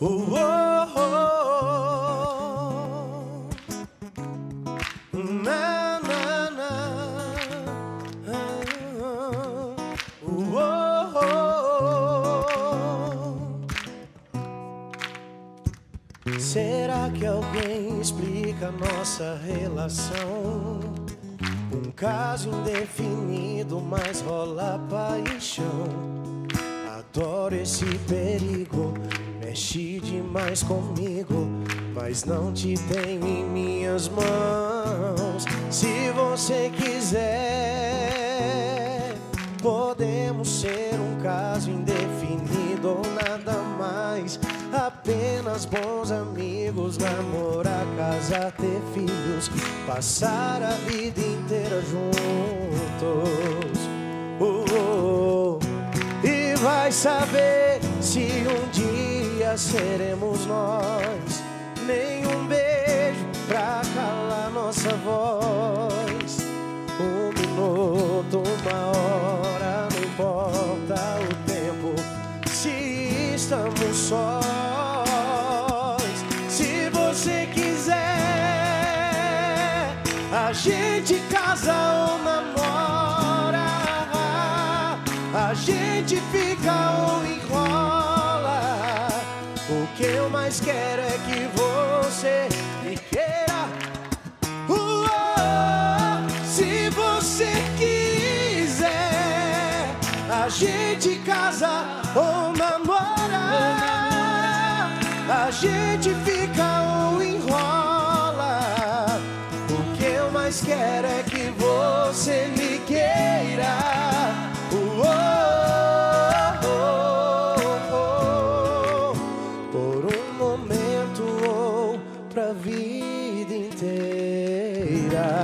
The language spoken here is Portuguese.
Oh, oh. Será que alguém explica nossa relação? Um caso indefinido, mas rola paixão. Adoro esse perigo Mexe demais comigo, mas não te tenho em minhas mãos. Se você quiser, podemos ser um caso indefinido ou nada mais. Apenas bons amigos, namorar, casar, ter filhos, passar a vida inteira juntos. Saber se um dia seremos nós. Nenhum beijo pra calar nossa voz. Um minuto, uma hora, não importa o tempo. Se estamos sós, se você quiser, a gente casa ou namora. A gente fica ou enrola que eu mais quero é que você me queira. Oh, se você quiser, a gente casa ou namora. A gente fica ou enrola. O que eu mais quero é que você me pra vida inteira.